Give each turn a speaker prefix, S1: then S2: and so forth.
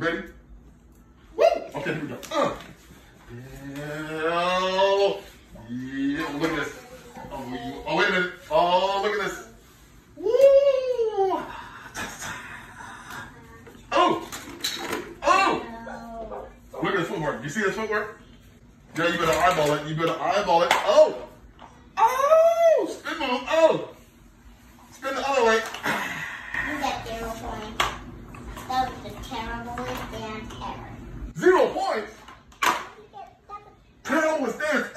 S1: Ready?
S2: Woo!
S1: Okay, here we go. Uh. Oh, yeah. Oh, look at this.
S2: Oh, you, oh, wait. Oh, look at this.
S1: Woo! Oh!
S2: Oh!
S1: Look at this footwork. You see this footwork? Yeah, you better eyeball it. You better eyeball it. Oh! Oh! Spin move. Oh! Spin the other way. You
S2: got terrible. That was a terrible points ever.
S1: Zero points? Carol was there